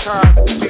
time.